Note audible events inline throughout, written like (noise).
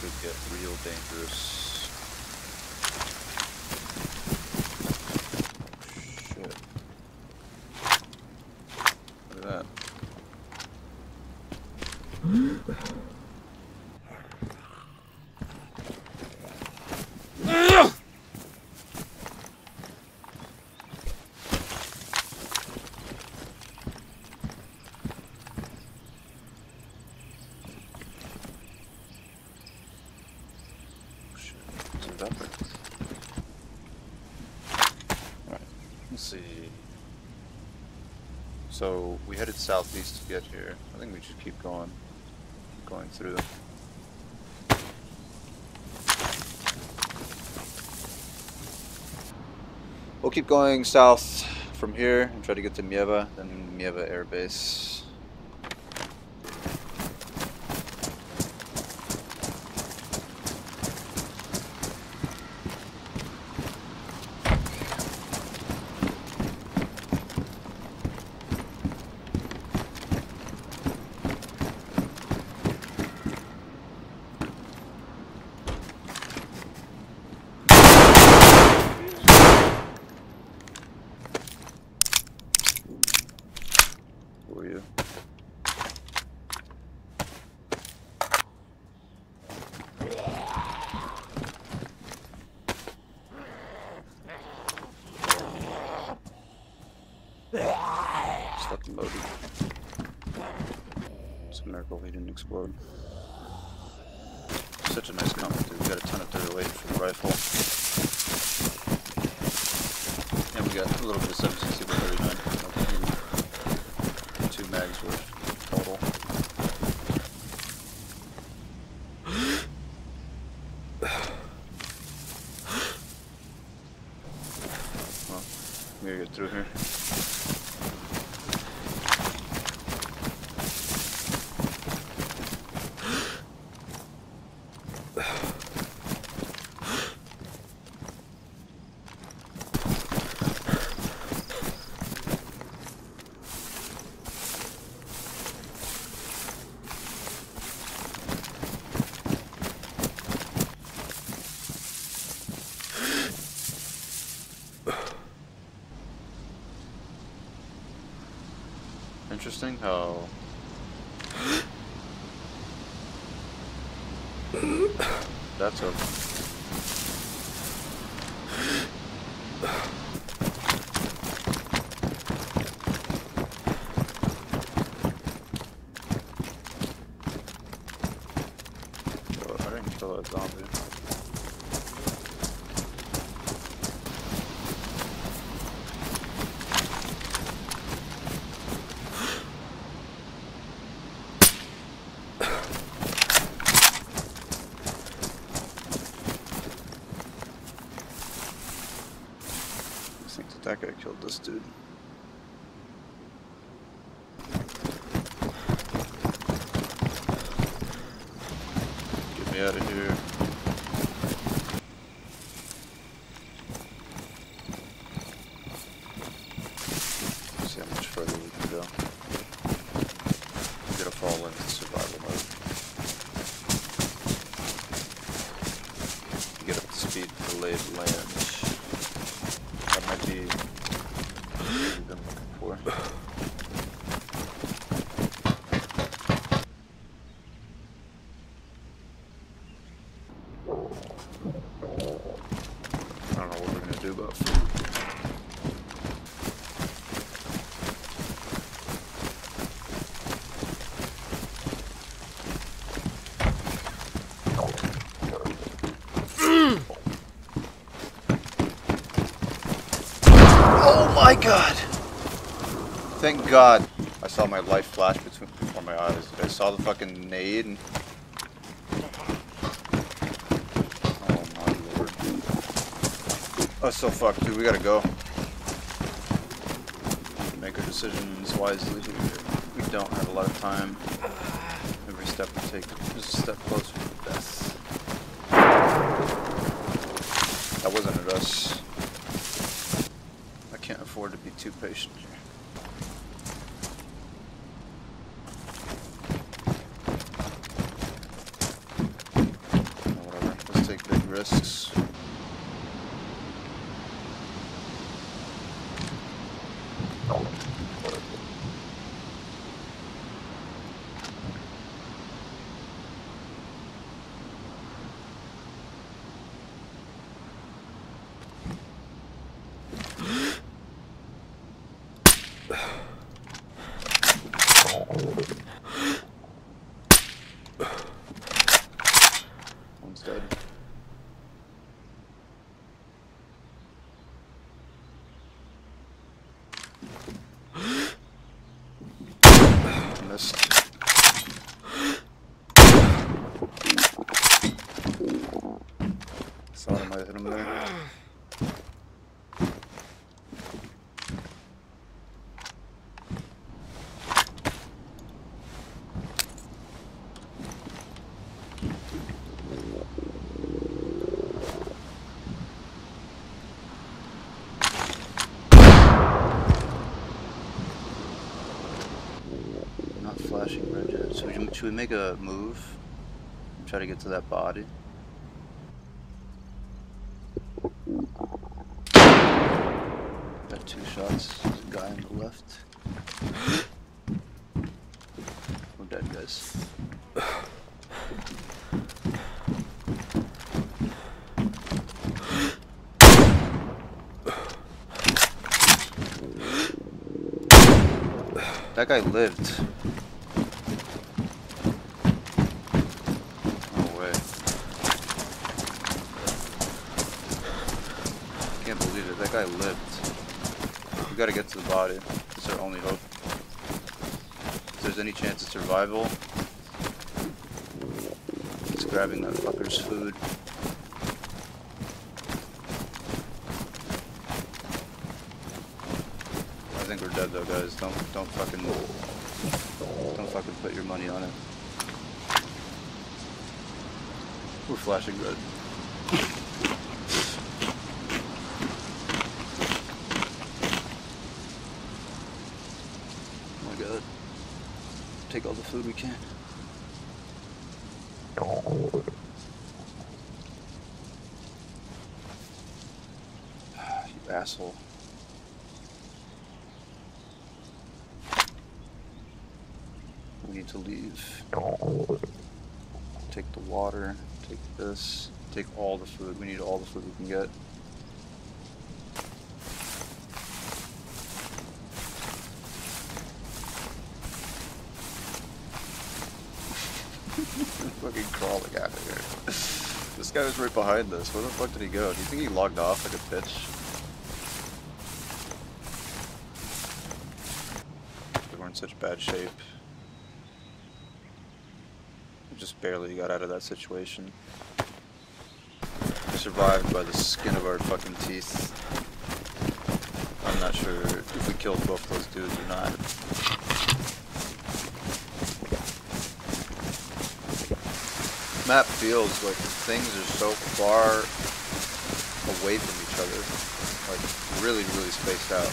could get real dangerous. Shit. Look at that. Shit, it's a vapor. Alright, let's see. So, we headed southeast to get here. I think we should keep going. Keep going through. We'll keep going south from here and try to get to Mieva, then Mieva Air Base. Who are you? Stuck in Modi. It's a miracle he didn't explode. Such a nice comment too. We got a ton of 38 for the rifle. And we got a little bit of 760 for 39. Two mags worth total. Well, we gotta get through here. Interesting how that's. Oh, I didn't kill zombie. I think that guy killed this dude. Get me out of here. See how much further we can go. We gotta fall into survival mode. Get up to speed for the lay of the land. That might be what we've been looking for. I don't know what we're gonna do about food. Oh my god! Thank god I saw my life flash between, before my eyes. I saw the fucking nade and... Oh my lord. Oh, so fucked, dude. We gotta go. Make our decisions wisely. We don't have a lot of time. Every step we take is a step closer to death. That wasn't at us too patient here. Whatever. Let's take big risks. Dead. (gasps) Missed. I might hit him there. Not flashing red yet. So should we- make a move? Try to get to that body. Got two shots. There's a guy on the left. We're dead, guys. That guy lived. No way. Can't believe it. That guy lived. We gotta get to the body. It's our only hope. If there's any chance of survival, it's grabbing that fucker's food. I think we're dead though, guys. Don't don't fucking don't fucking put your money on it. We're flashing red. Oh my god. Take all the food we can. (sighs) you asshole. We need to leave. Take the water, take this, take all the food. We need all the food we can get. Fucking crawling out of here. This guy was right behind us. Where the fuck did he go? Do you think he logged off like a bitch? We were in such bad shape. We just barely got out of that situation. We survived by the skin of our fucking teeth. I'm not sure if we killed both those dudes or not. Map feels like things are so far away from each other. Like really, really spaced out.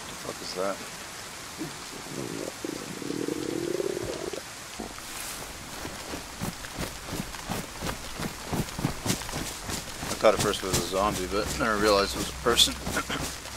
What the fuck is that? I thought at first it was a zombie, but then I realized it was a person. (clears throat)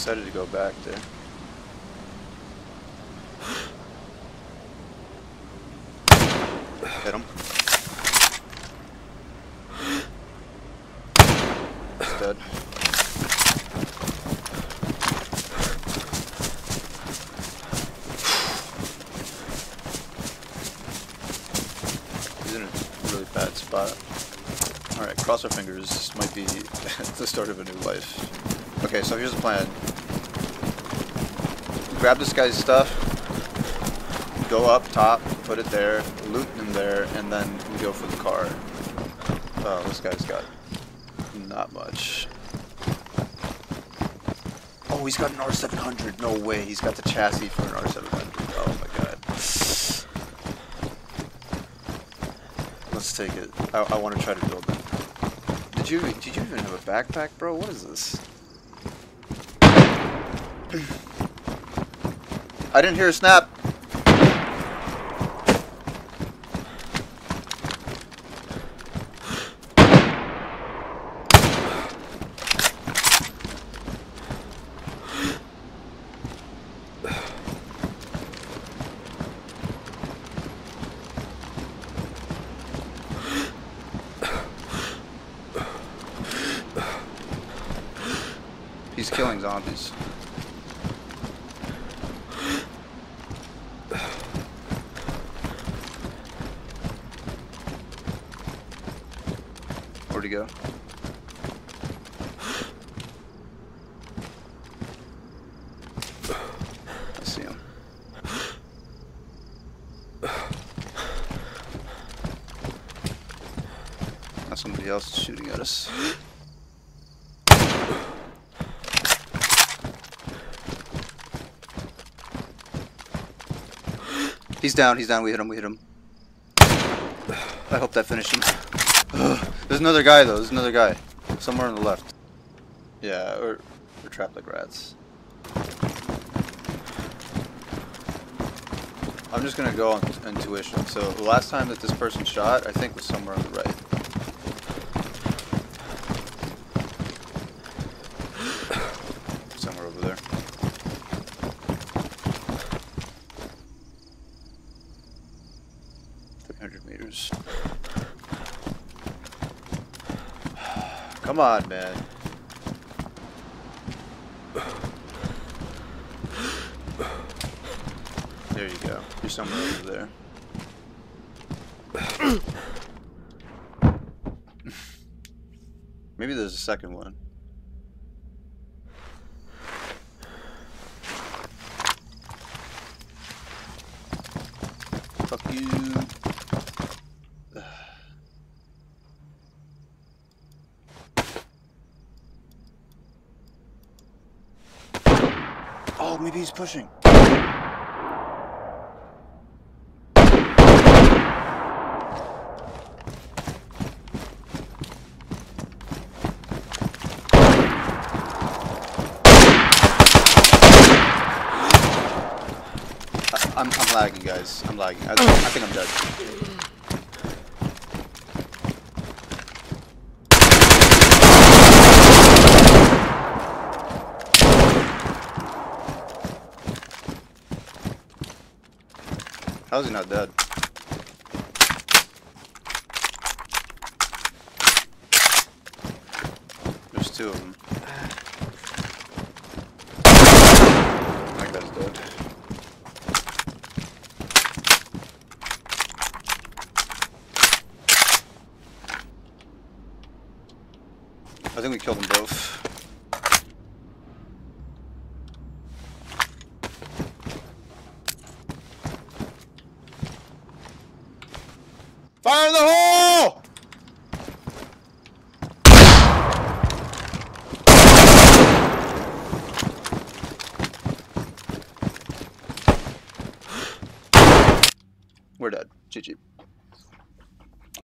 decided to go back there. Hit him. He's dead. He's in a really bad spot. Alright, cross our fingers. This might be (laughs) the start of a new life. Okay, so here's the plan. Grab this guy's stuff, go up top, put it there, loot him there, and then we go for the car. Oh, this guy's got not much. Oh, he's got an R700. No way. He's got the chassis for an R700. Oh my god. Let's take it. I, I want to try to build it. Did you did you even have a backpack, bro? What is this? (clears throat) I didn't hear a snap. Where'd he go? I see him. Now somebody else is shooting at us. He's down, he's down, we hit him, we hit him. I hope that finished him. (sighs) There's another guy though, there's another guy. Somewhere on the left. Yeah, we're, we're trapped like rats. I'm just gonna go on intuition. So the last time that this person shot, I think was somewhere on the right. 100 meters. Come on, man. There you go. You're somewhere over there. (coughs) Maybe there's a second one. Oh, maybe he's pushing. I'm, I'm lagging, guys. I'm lagging. I, I think I'm dead. How's he not dead? There's two of them. I think we killed them both. GG.